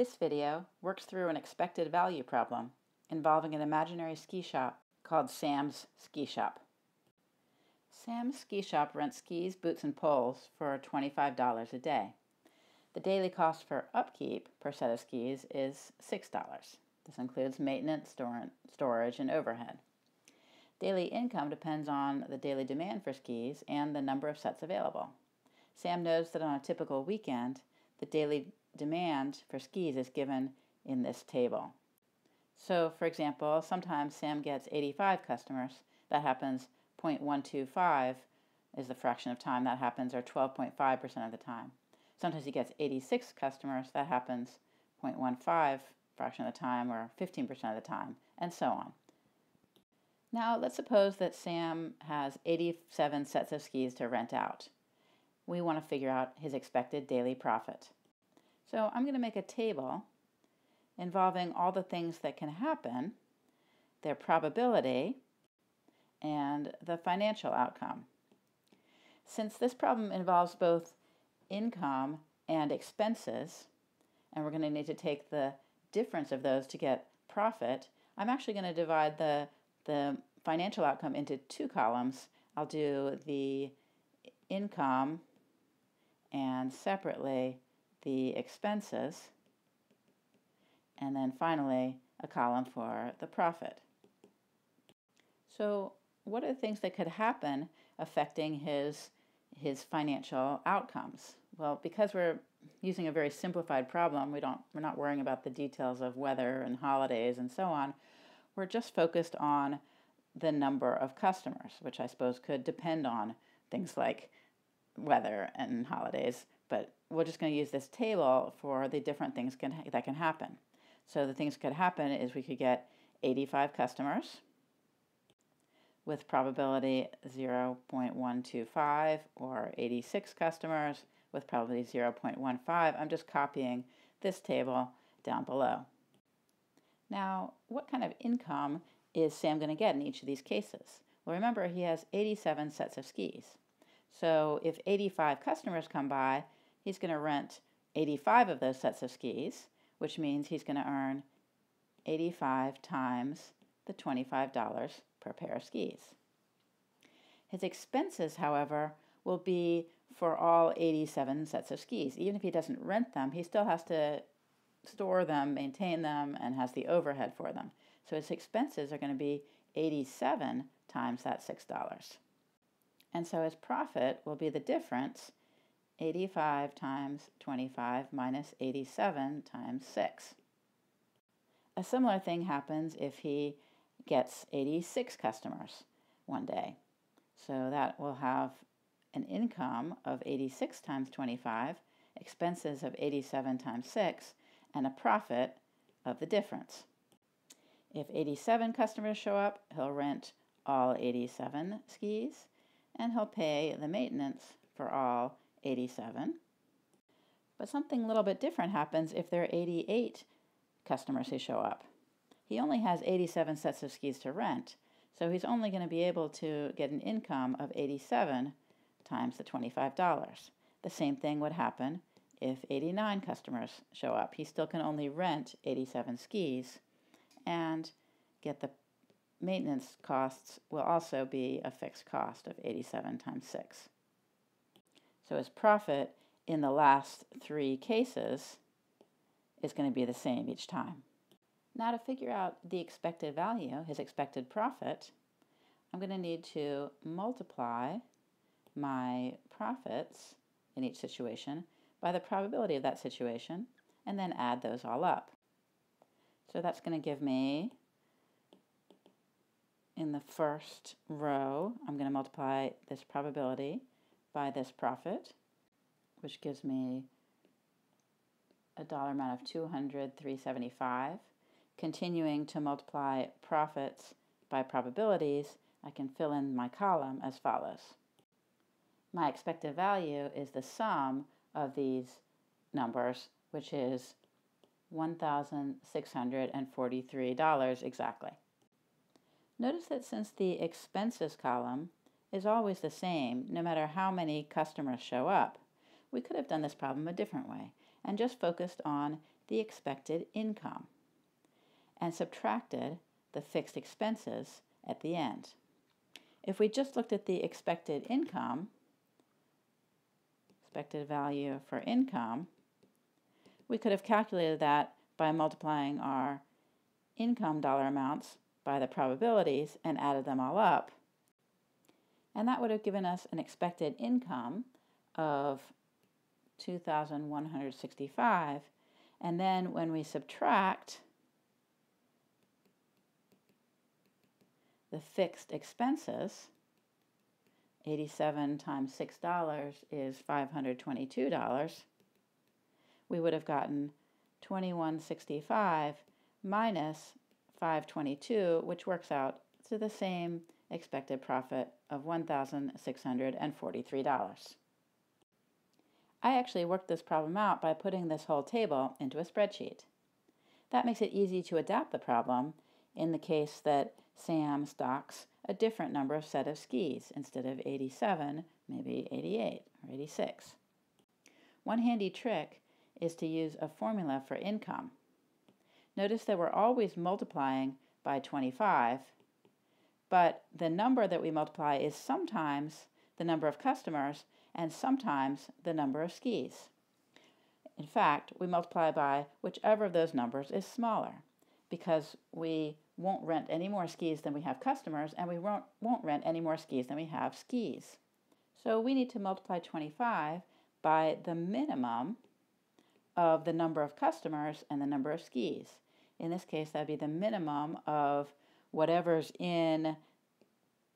This video works through an expected value problem involving an imaginary ski shop called Sam's Ski Shop. Sam's Ski Shop rents skis, boots, and poles for $25 a day. The daily cost for upkeep per set of skis is $6. This includes maintenance, storage, and overhead. Daily income depends on the daily demand for skis and the number of sets available. Sam knows that on a typical weekend, the daily demand for skis is given in this table. So, for example, sometimes Sam gets 85 customers. That happens 0.125 is the fraction of time that happens, or 12.5% of the time. Sometimes he gets 86 customers. That happens 0.15 fraction of the time, or 15% of the time, and so on. Now, let's suppose that Sam has 87 sets of skis to rent out. We want to figure out his expected daily profit. So I'm going to make a table involving all the things that can happen, their probability, and the financial outcome. Since this problem involves both income and expenses, and we're going to need to take the difference of those to get profit, I'm actually going to divide the, the financial outcome into two columns. I'll do the income and separately the expenses, and then finally a column for the profit. So what are the things that could happen affecting his, his financial outcomes? Well, because we're using a very simplified problem, we don't, we're not worrying about the details of weather and holidays and so on. We're just focused on the number of customers, which I suppose could depend on things like weather and holidays, but we're just going to use this table for the different things can, that can happen. So the things could happen is we could get 85 customers with probability 0.125 or 86 customers with probability 0.15. I'm just copying this table down below. Now, what kind of income is Sam going to get in each of these cases? Well, remember, he has 87 sets of skis. So if 85 customers come by, he's going to rent 85 of those sets of skis, which means he's going to earn 85 times the $25 per pair of skis. His expenses, however, will be for all 87 sets of skis. Even if he doesn't rent them, he still has to store them, maintain them, and has the overhead for them. So his expenses are going to be 87 times that $6. And so his profit will be the difference 85 times 25 minus 87 times 6. A similar thing happens if he gets 86 customers one day. So that will have an income of 86 times 25, expenses of 87 times 6, and a profit of the difference. If 87 customers show up, he'll rent all 87 skis and he'll pay the maintenance for all 87. But something a little bit different happens if there are 88 customers who show up. He only has 87 sets of skis to rent, so he's only going to be able to get an income of 87 times the $25. The same thing would happen if 89 customers show up. He still can only rent 87 skis and get the maintenance costs will also be a fixed cost of 87 times 6. So his profit in the last three cases is going to be the same each time. Now to figure out the expected value, his expected profit, I'm going to need to multiply my profits in each situation by the probability of that situation and then add those all up. So that's going to give me, in the first row, I'm going to multiply this probability by this profit, which gives me a dollar amount of 200, 375. Continuing to multiply profits by probabilities, I can fill in my column as follows. My expected value is the sum of these numbers, which is $1,643 exactly. Notice that since the expenses column is always the same no matter how many customers show up. We could have done this problem a different way and just focused on the expected income and subtracted the fixed expenses at the end. If we just looked at the expected income, expected value for income, we could have calculated that by multiplying our income dollar amounts by the probabilities and added them all up. And that would have given us an expected income of 2,165. And then when we subtract the fixed expenses, 87 times $6 is $522, we would have gotten 2165 minus 522, which works out to the same expected profit of $1,643. I actually worked this problem out by putting this whole table into a spreadsheet. That makes it easy to adapt the problem in the case that Sam stocks a different number of set of skis. Instead of 87, maybe 88 or 86. One handy trick is to use a formula for income. Notice that we're always multiplying by 25, but the number that we multiply is sometimes the number of customers and sometimes the number of skis. In fact, we multiply by whichever of those numbers is smaller because we won't rent any more skis than we have customers, and we won't, won't rent any more skis than we have skis. So we need to multiply 25 by the minimum of the number of customers and the number of skis. In this case, that would be the minimum of whatever's in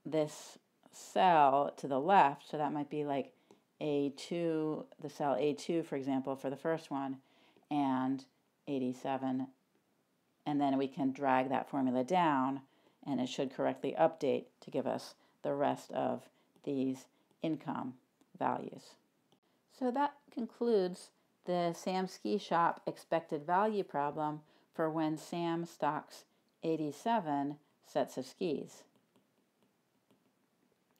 this cell to the left. So that might be like A2, the cell A2, for example, for the first one, and 87 and then we can drag that formula down and it should correctly update to give us the rest of these income values. So that concludes the Sam Ski Shop expected value problem for when Sam stocks 87 sets of skis.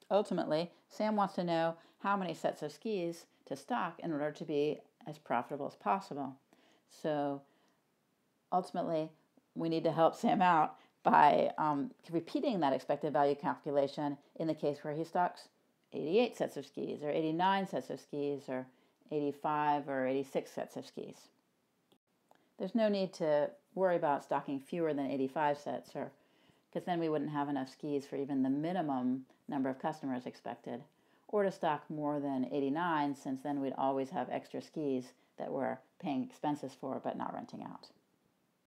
Ultimately, Sam wants to know how many sets of skis to stock in order to be as profitable as possible. So ultimately, we need to help Sam out by um, repeating that expected value calculation in the case where he stocks 88 sets of skis or 89 sets of skis or 85 or 86 sets of skis. There's no need to worry about stocking fewer than 85 sets or because then we wouldn't have enough skis for even the minimum number of customers expected or to stock more than 89 since then we'd always have extra skis that we're paying expenses for but not renting out.